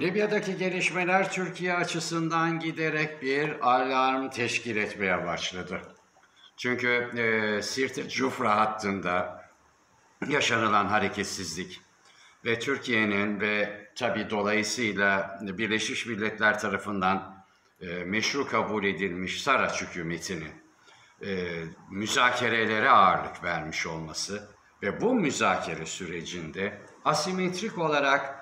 Libya'daki gelişmeler Türkiye açısından giderek bir alarm teşkil etmeye başladı. Çünkü e, Sirte Cufra hattında yaşanılan hareketsizlik ve Türkiye'nin ve tabi dolayısıyla Birleşmiş Milletler tarafından e, meşru kabul edilmiş Saraç hükümetinin e, müzakerelere ağırlık vermiş olması ve bu müzakere sürecinde asimetrik olarak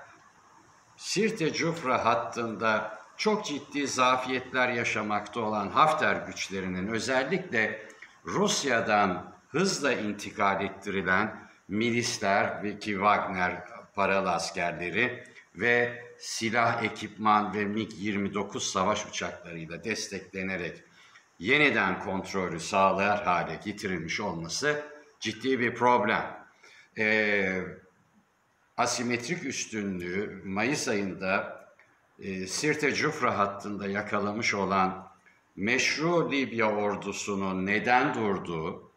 Sirte Cufra hattında çok ciddi zafiyetler yaşamakta olan Hafter güçlerinin özellikle Rusya'dan hızla intikal ettirilen milisler ve ki Wagner paralı askerleri ve silah, ekipman ve MiG-29 savaş uçaklarıyla desteklenerek yeniden kontrolü sağlar hale getirilmiş olması ciddi bir problem. Ee, asimetrik üstünlüğü Mayıs ayında e, Sirte Cufra hattında yakalamış olan meşru Libya ordusunun neden durduğu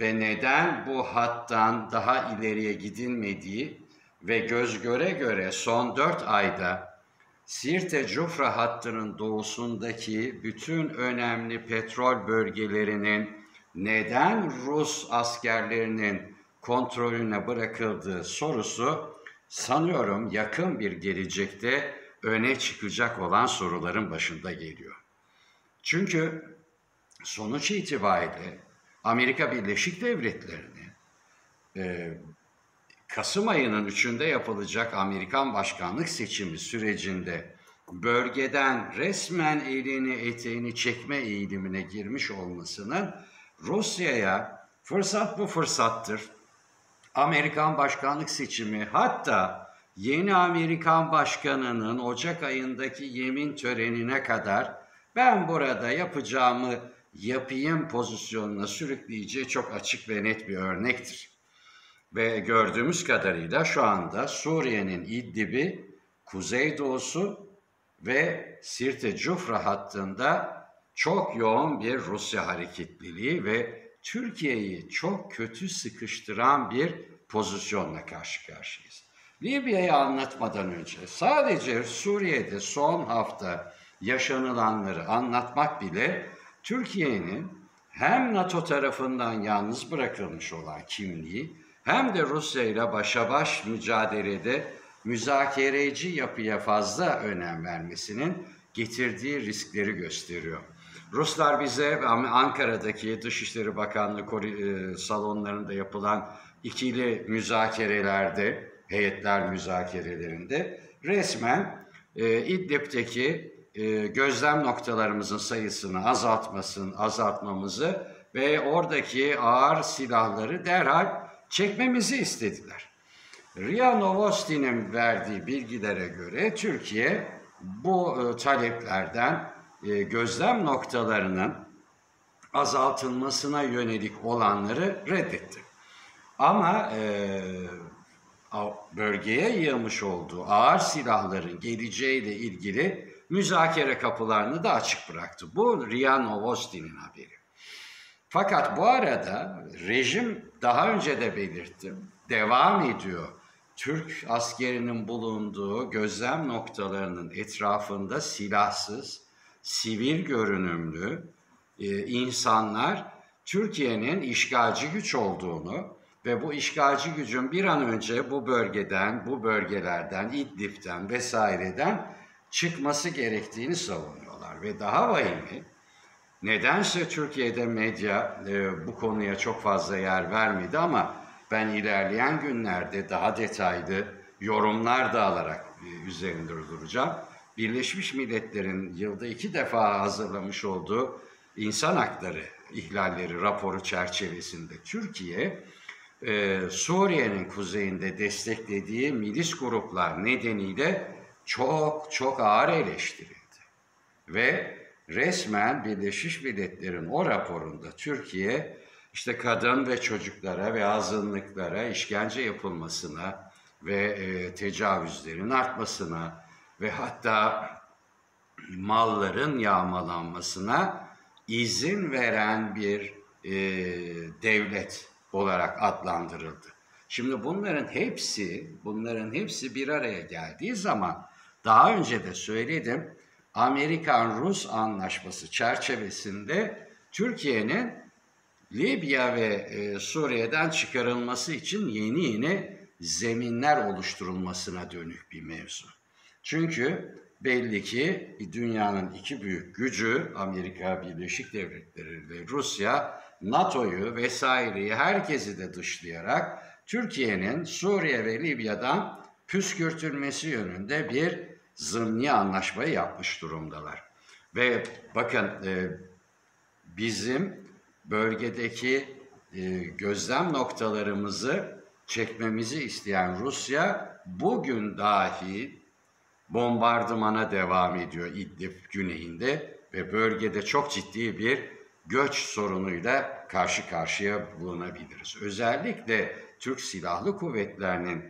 ve neden bu hattan daha ileriye gidilmediği ve göz göre göre son dört ayda Sirte Cufra hattının doğusundaki bütün önemli petrol bölgelerinin neden Rus askerlerinin kontrolüne bırakıldığı sorusu sanıyorum yakın bir gelecekte öne çıkacak olan soruların başında geliyor. Çünkü sonuç itibariyle Amerika Birleşik Devletleri'ni e, Kasım ayının üçünde yapılacak Amerikan başkanlık seçimi sürecinde bölgeden resmen elini eteğini çekme eğilimine girmiş olmasının Rusya'ya fırsat bu fırsattır. Amerikan başkanlık seçimi hatta yeni Amerikan başkanının Ocak ayındaki yemin törenine kadar ben burada yapacağımı yapayım pozisyonuna sürükleyeceği çok açık ve net bir örnektir. Ve gördüğümüz kadarıyla şu anda Suriye'nin İdlib'i, Kuzeydoğusu ve Sirte Cufra hattında çok yoğun bir Rusya hareketliliği ve Türkiye'yi çok kötü sıkıştıran bir pozisyonla karşı karşıyayız. Libya'yı anlatmadan önce sadece Suriye'de son hafta yaşanılanları anlatmak bile Türkiye'nin hem NATO tarafından yalnız bırakılmış olan kimliği hem de Rusya ile başa baş mücadelede müzakereci yapıya fazla önem vermesinin getirdiği riskleri gösteriyor. Ruslar bize Ankara'daki Dışişleri Bakanlığı e, salonlarında yapılan ikili müzakerelerde, heyetler müzakerelerinde resmen e, İdlib'deki e, gözlem noktalarımızın sayısını azaltmasın, azaltmamızı ve oradaki ağır silahları derhal çekmemizi istediler. Ria Novosti'nin verdiği bilgilere göre Türkiye bu e, taleplerden e, gözlem noktalarının azaltılmasına yönelik olanları reddetti. Ama e, bölgeye yığmış olduğu ağır silahların geleceğiyle ilgili müzakere kapılarını da açık bıraktı. Bu Ria Novosti'nin haberi. Fakat bu arada rejim daha önce de belirttim, devam ediyor. Türk askerinin bulunduğu gözlem noktalarının etrafında silahsız, sivil görünümlü e, insanlar Türkiye'nin işgalci güç olduğunu ve bu işgalci gücün bir an önce bu bölgeden, bu bölgelerden, İdlib'den vesaireden çıkması gerektiğini savunuyorlar. Ve daha vahimi, nedense Türkiye'de medya e, bu konuya çok fazla yer vermedi ama ben ilerleyen günlerde daha detaylı yorumlar da alarak e, üzerinde duracağım. Birleşmiş Milletler'in yılda iki defa hazırlamış olduğu insan hakları ihlalleri raporu çerçevesinde Türkiye, e, Suriye'nin kuzeyinde desteklediği milis gruplar nedeniyle çok çok ağır eleştirildi. Ve resmen Birleşmiş Milletler'in o raporunda Türkiye işte kadın ve çocuklara ve azınlıklara işkence yapılmasına ve e, tecavüzlerin artmasına ve hatta malların yağmalanmasına izin veren bir e, devlet olarak adlandırıldı. Şimdi bunların hepsi, bunların hepsi bir araya geldiği zaman Daha önce de söyledim. Amerikan-Rus anlaşması çerçevesinde Türkiye'nin Libya ve e, Suriye'den çıkarılması için yeni yeni zeminler oluşturulmasına dönük bir mevzu. Çünkü belli ki dünyanın iki büyük gücü Amerika Birleşik Devletleri ve Rusya NATO'yu vesaireyi herkesi de dışlayarak Türkiye'nin Suriye ve Libya'dan püskürtülmesi yönünde bir zımni anlaşmayı yapmış durumdalar. Ve bakın e, bizim bölgedeki e, gözlem noktalarımızı çekmemizi isteyen Rusya bugün dahi bombardımana devam ediyor İdlib güneyinde ve bölgede çok ciddi bir göç sorunuyla karşı karşıya bulunabiliriz. Özellikle Türk Silahlı Kuvvetleri'nin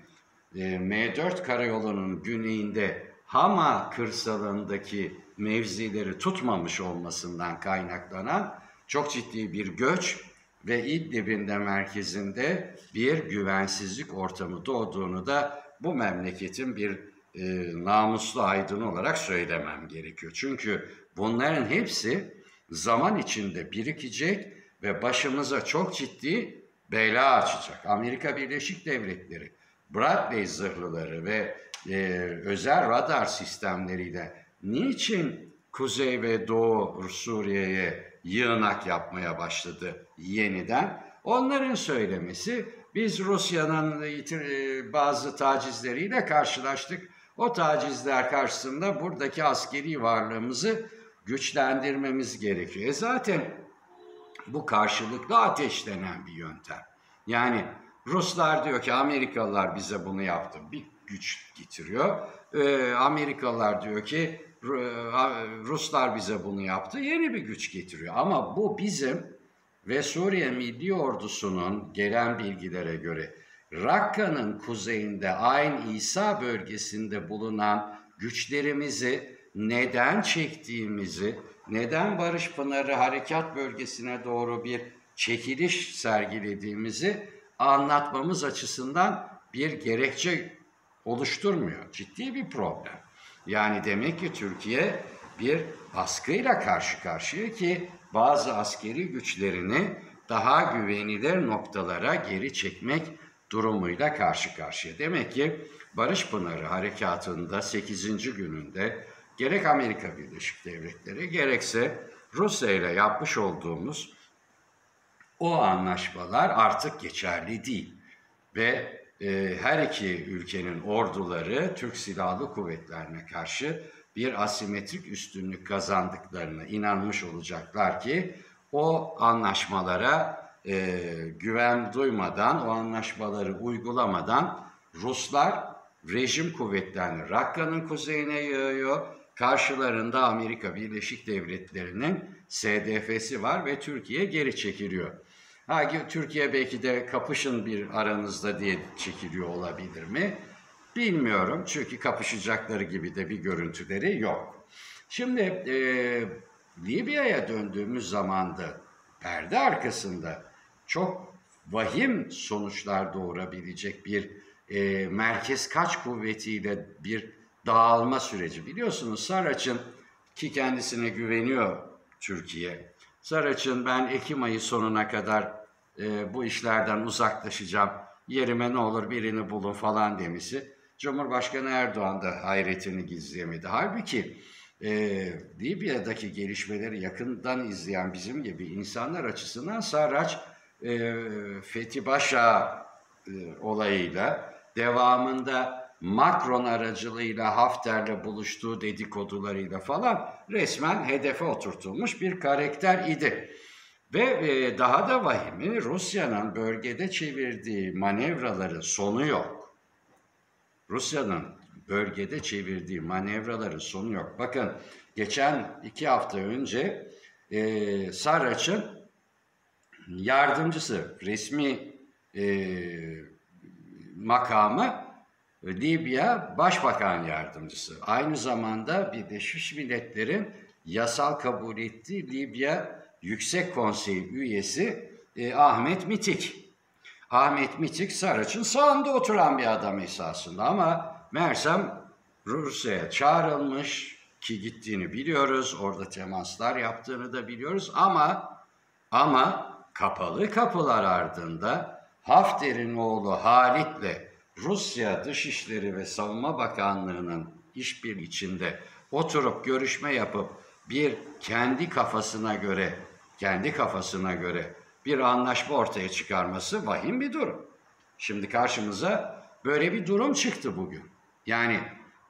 e, M4 karayolunun güneyinde Hama kırsalındaki mevzileri tutmamış olmasından kaynaklanan çok ciddi bir göç ve İdlib'in de merkezinde bir güvensizlik ortamı doğduğunu da bu memleketin bir e, namuslu aydın olarak söylemem gerekiyor. Çünkü bunların hepsi zaman içinde birikecek ve başımıza çok ciddi bela açacak. Amerika Birleşik Devletleri, Bradley zırhlıları ve e, özel radar sistemleriyle niçin Kuzey ve Doğu Suriye'ye yığınak yapmaya başladı yeniden? Onların söylemesi biz Rusya'nın e, bazı tacizleriyle karşılaştık. O tacizler karşısında buradaki askeri varlığımızı güçlendirmemiz gerekiyor. E zaten bu karşılıklı ateşlenen bir yöntem. Yani Ruslar diyor ki Amerikalılar bize bunu yaptı. Bir güç getiriyor. Ee, Amerikalılar diyor ki Ruslar bize bunu yaptı. Yeni bir güç getiriyor. Ama bu bizim ve Suriye Milli Ordusu'nun gelen bilgilere göre Rakka'nın kuzeyinde Ayn İsa bölgesinde bulunan güçlerimizi neden çektiğimizi, neden Barış Pınarı Harekat Bölgesi'ne doğru bir çekiliş sergilediğimizi anlatmamız açısından bir gerekçe oluşturmuyor. Ciddi bir problem. Yani demek ki Türkiye bir baskıyla karşı karşıya ki bazı askeri güçlerini daha güvenilir noktalara geri çekmek durumuyla karşı karşıya. Demek ki Barış Pınarı Harekatı'nda 8. gününde gerek Amerika Birleşik Devletleri gerekse Rusya ile yapmış olduğumuz o anlaşmalar artık geçerli değil. Ve e, her iki ülkenin orduları Türk Silahlı Kuvvetlerine karşı bir asimetrik üstünlük kazandıklarına inanmış olacaklar ki o anlaşmalara e, güven duymadan, o anlaşmaları uygulamadan Ruslar rejim kuvvetlerini Rakka'nın kuzeyine yığıyor. Karşılarında Amerika Birleşik Devletleri'nin SDF'si var ve Türkiye geri çekiliyor. Ha, Türkiye belki de kapışın bir aranızda diye çekiliyor olabilir mi? Bilmiyorum çünkü kapışacakları gibi de bir görüntüleri yok. Şimdi e, Libya'ya döndüğümüz zamanda perde arkasında çok vahim sonuçlar doğurabilecek bir e, merkez kaç kuvvetiyle bir dağılma süreci. Biliyorsunuz Saraç'ın ki kendisine güveniyor Türkiye. Saraç'ın ben Ekim ayı sonuna kadar e, bu işlerden uzaklaşacağım, yerime ne olur birini bulun falan demişi. Cumhurbaşkanı Erdoğan da hayretini gizleyemedi. Halbuki e, Libya'daki gelişmeleri yakından izleyen bizim gibi insanlar açısından Sarraç e, Fethi Başa e, olayıyla devamında Macron aracılığıyla Hafter'le buluştuğu dedikodularıyla falan resmen hedefe oturtulmuş bir karakter idi. Ve e, daha da vahimi Rusya'nın bölgede çevirdiği manevraların sonu yok. Rusya'nın bölgede çevirdiği manevraların sonu yok. Bakın geçen iki hafta önce e, Sarraç'ın yardımcısı, resmi e, makamı Libya Başbakan Yardımcısı. Aynı zamanda Birleşmiş Milletler'in yasal kabul ettiği Libya Yüksek Konseyi üyesi e, Ahmet Mitik. Ahmet Mitik Saraç'ın sağında oturan bir adam esasında ama Mersem Rusya'ya çağrılmış ki gittiğini biliyoruz. Orada temaslar yaptığını da biliyoruz ama ama kapalı kapılar ardında Hafter'in oğlu Halit'le Rusya Dışişleri ve Savunma Bakanlığı'nın işbirliği içinde oturup görüşme yapıp bir kendi kafasına göre kendi kafasına göre bir anlaşma ortaya çıkarması vahim bir durum. Şimdi karşımıza böyle bir durum çıktı bugün. Yani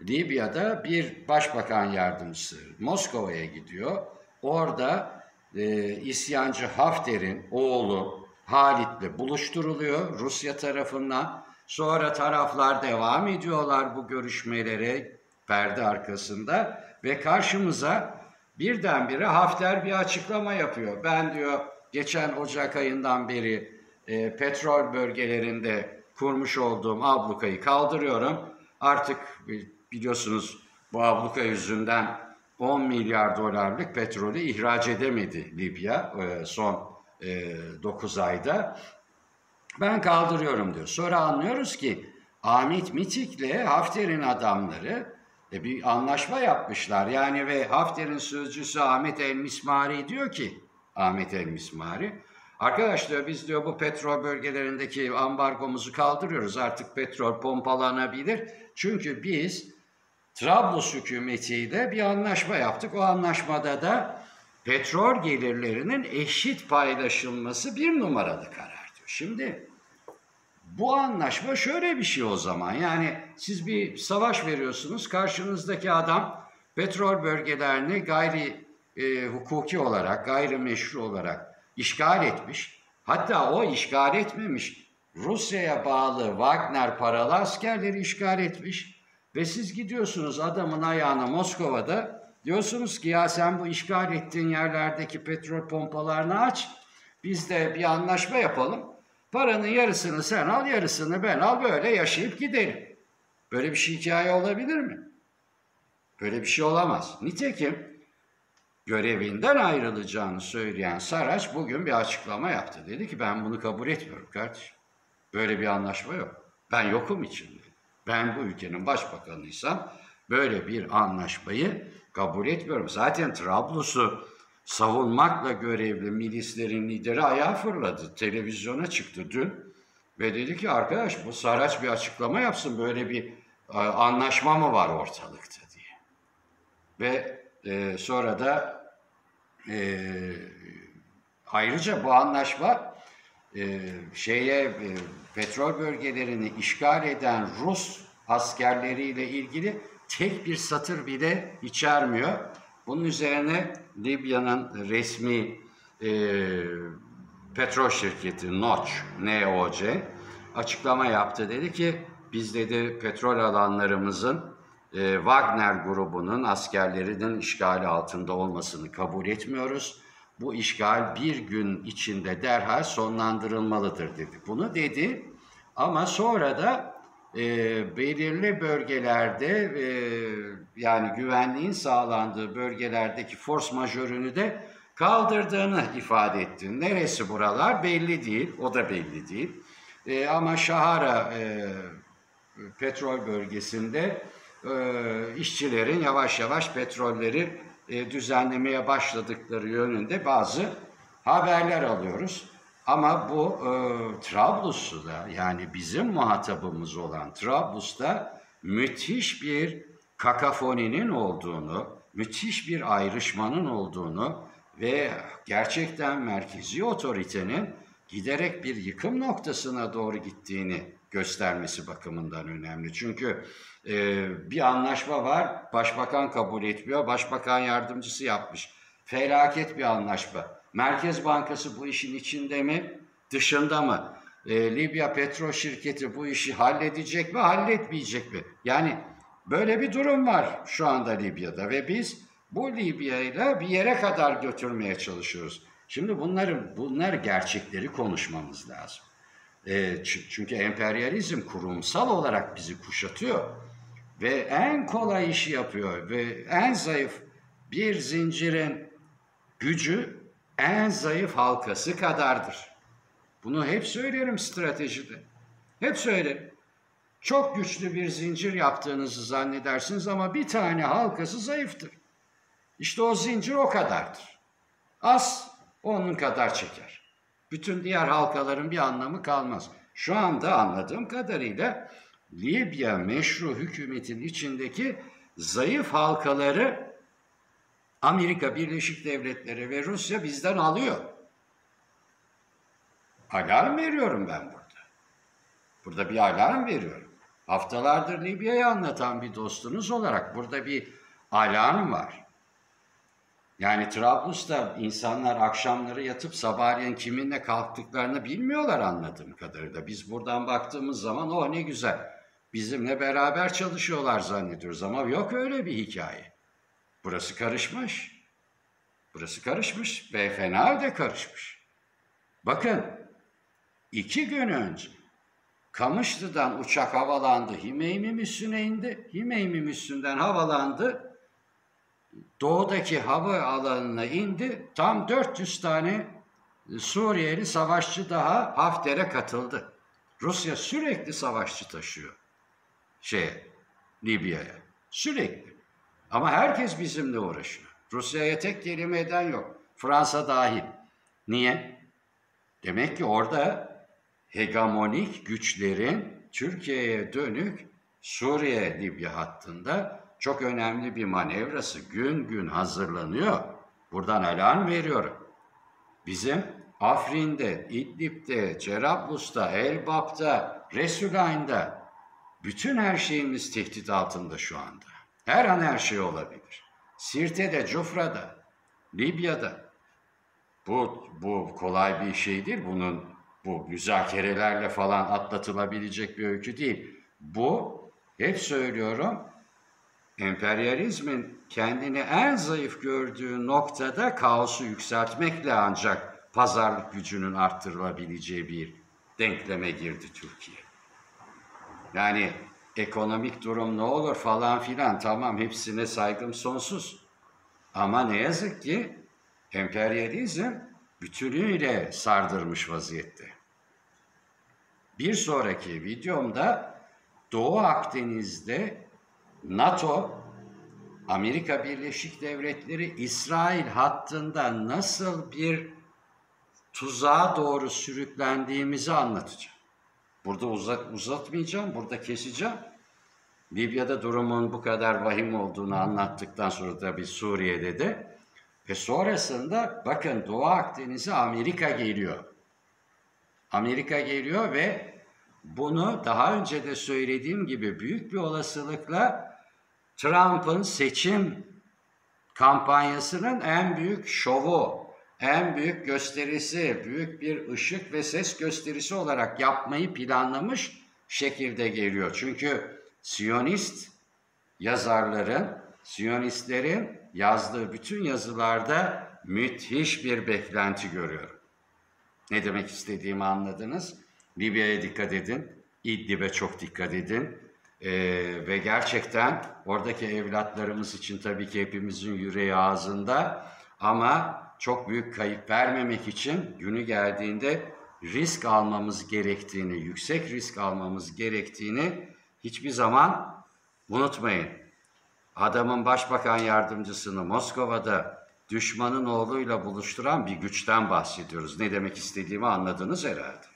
Libya'da bir başbakan yardımcısı Moskova'ya gidiyor. Orada e, isyancı Hafter'in oğlu Halit'le buluşturuluyor Rusya tarafından. Sonra taraflar devam ediyorlar bu görüşmelere perde arkasında ve karşımıza birdenbire Hafter bir açıklama yapıyor. Ben diyor geçen Ocak ayından beri e, petrol bölgelerinde kurmuş olduğum ablukayı kaldırıyorum. Artık biliyorsunuz bu abluka yüzünden 10 milyar dolarlık petrolü ihraç edemedi Libya e, son 9 e, ayda. Ben kaldırıyorum diyor. Sonra anlıyoruz ki Ahmet Mitik'le Hafter'in adamları e, bir anlaşma yapmışlar. Yani ve Hafter'in sözcüsü Ahmet El Mismari diyor ki Ahmet El Mismari Arkadaş diyor biz diyor bu petrol bölgelerindeki ambargomuzu kaldırıyoruz. Artık petrol pompalanabilir. Çünkü biz Trablus hükümetiyle bir anlaşma yaptık. O anlaşmada da petrol gelirlerinin eşit paylaşılması bir numaralı karar diyor. Şimdi bu anlaşma şöyle bir şey o zaman. Yani siz bir savaş veriyorsunuz. Karşınızdaki adam petrol bölgelerini gayri e, hukuki olarak, gayri meşru olarak işgal etmiş. Hatta o işgal etmemiş. Rusya'ya bağlı Wagner paralı askerleri işgal etmiş. Ve siz gidiyorsunuz adamın ayağına Moskova'da diyorsunuz ki ya sen bu işgal ettiğin yerlerdeki petrol pompalarını aç. Biz de bir anlaşma yapalım. Paranın yarısını sen al, yarısını ben al, böyle yaşayıp gidelim. Böyle bir şey hikaye olabilir mi? Böyle bir şey olamaz. Nitekim görevinden ayrılacağını söyleyen Saraç bugün bir açıklama yaptı. Dedi ki ben bunu kabul etmiyorum kardeşim. Böyle bir anlaşma yok. Ben yokum içinde. Ben bu ülkenin başbakanıysam böyle bir anlaşmayı kabul etmiyorum. Zaten Trablus'u savunmakla görevli milislerin lideri ayağa fırladı. Televizyona çıktı dün ve dedi ki arkadaş bu Saraç bir açıklama yapsın böyle bir e, anlaşma mı var ortalıkta diye. Ve e, sonra da e, ayrıca bu anlaşma e, şeye e, petrol bölgelerini işgal eden Rus askerleriyle ilgili tek bir satır bile içermiyor. Bunun üzerine Libya'nın resmi e, petrol şirketi NOC, NOC açıklama yaptı. Dedi ki biz dedi petrol alanlarımızın e, Wagner grubunun askerlerinin işgali altında olmasını kabul etmiyoruz. Bu işgal bir gün içinde derhal sonlandırılmalıdır dedi. Bunu dedi ama sonra da e, belirli bölgelerde e, yani güvenliğin sağlandığı bölgelerdeki force majörünü de kaldırdığını ifade etti. Neresi buralar belli değil, o da belli değil. E, ama Şahara e, petrol bölgesinde e, işçilerin yavaş yavaş petrolleri e, düzenlemeye başladıkları yönünde bazı haberler alıyoruz. Ama bu e, Trablus'ta yani bizim muhatabımız olan Trablus'ta müthiş bir kakafoninin olduğunu, müthiş bir ayrışmanın olduğunu ve gerçekten merkezi otoritenin giderek bir yıkım noktasına doğru gittiğini göstermesi bakımından önemli. Çünkü e, bir anlaşma var, başbakan kabul etmiyor, başbakan yardımcısı yapmış. Felaket bir anlaşma. Merkez Bankası bu işin içinde mi, dışında mı? E, Libya Petrol Şirketi bu işi halledecek mi, halletmeyecek mi? Yani böyle bir durum var şu anda Libya'da ve biz bu Libya'yı bir yere kadar götürmeye çalışıyoruz. Şimdi bunları, bunlar gerçekleri konuşmamız lazım. E, çünkü emperyalizm kurumsal olarak bizi kuşatıyor ve en kolay işi yapıyor ve en zayıf bir zincirin gücü en zayıf halkası kadardır. Bunu hep söylerim stratejide. Hep söylerim. Çok güçlü bir zincir yaptığınızı zannedersiniz ama bir tane halkası zayıftır. İşte o zincir o kadardır. Az onun kadar çeker. Bütün diğer halkaların bir anlamı kalmaz. Şu anda anladığım kadarıyla Libya meşru hükümetin içindeki zayıf halkaları Amerika Birleşik Devletleri ve Rusya bizden alıyor. Alarm veriyorum ben burada. Burada bir alarm veriyorum. Haftalardır Libya'yı anlatan bir dostunuz olarak burada bir alarm var. Yani Trablus'ta insanlar akşamları yatıp sabahleyin kiminle kalktıklarını bilmiyorlar anladığım kadarıyla. Biz buradan baktığımız zaman o oh ne güzel bizimle beraber çalışıyorlar zannediyoruz ama yok öyle bir hikaye. Burası karışmış. Burası karışmış ve fena de karışmış. Bakın iki gün önce Kamışlı'dan uçak havalandı, Himeymi üstüne indi. Himeymi üstünden havalandı. Doğudaki hava alanına indi. Tam 400 tane Suriyeli savaşçı daha Hafter'e katıldı. Rusya sürekli savaşçı taşıyor. Şeye, Libya'ya. Sürekli. Ama herkes bizimle uğraşıyor. Rusya'ya tek kelime eden yok. Fransa dahil. Niye? Demek ki orada hegemonik güçlerin Türkiye'ye dönük Suriye Libya hattında çok önemli bir manevrası gün gün hazırlanıyor. Buradan alarm veriyorum. Bizim Afrin'de, İdlib'de, Cerablus'ta, Elbap'ta, Resulayn'da bütün her şeyimiz tehdit altında şu anda. Her an her şey olabilir. Sirte'de, Cufra'da, Libya'da. Bu, bu kolay bir şey değil. Bunun bu müzakerelerle falan atlatılabilecek bir öykü değil. Bu hep söylüyorum emperyalizmin kendini en zayıf gördüğü noktada kaosu yükseltmekle ancak pazarlık gücünün arttırılabileceği bir denkleme girdi Türkiye. Yani ekonomik durum ne olur falan filan tamam hepsine saygım sonsuz. Ama ne yazık ki emperyalizm bütünüyle sardırmış vaziyette. Bir sonraki videomda Doğu Akdeniz'de NATO, Amerika Birleşik Devletleri İsrail hattında nasıl bir tuzağa doğru sürüklendiğimizi anlatacağım. Burada uzat, uzatmayacağım, burada keseceğim. Libya'da durumun bu kadar vahim olduğunu anlattıktan sonra da bir Suriye'de de ve sonrasında bakın Doğu Akdeniz'e Amerika geliyor. Amerika geliyor ve bunu daha önce de söylediğim gibi büyük bir olasılıkla Trump'ın seçim kampanyasının en büyük şovu, en büyük gösterisi, büyük bir ışık ve ses gösterisi olarak yapmayı planlamış şekilde geliyor. Çünkü Siyonist yazarların, Siyonistlerin yazdığı bütün yazılarda müthiş bir beklenti görüyorum. Ne demek istediğimi anladınız. Libya'ya dikkat edin, İdlib'e çok dikkat edin. Ee, ve gerçekten oradaki evlatlarımız için tabii ki hepimizin yüreği ağzında ama çok büyük kayıp vermemek için günü geldiğinde risk almamız gerektiğini, yüksek risk almamız gerektiğini hiçbir zaman unutmayın. Adamın başbakan yardımcısını Moskova'da düşmanın oğluyla buluşturan bir güçten bahsediyoruz. Ne demek istediğimi anladınız herhalde.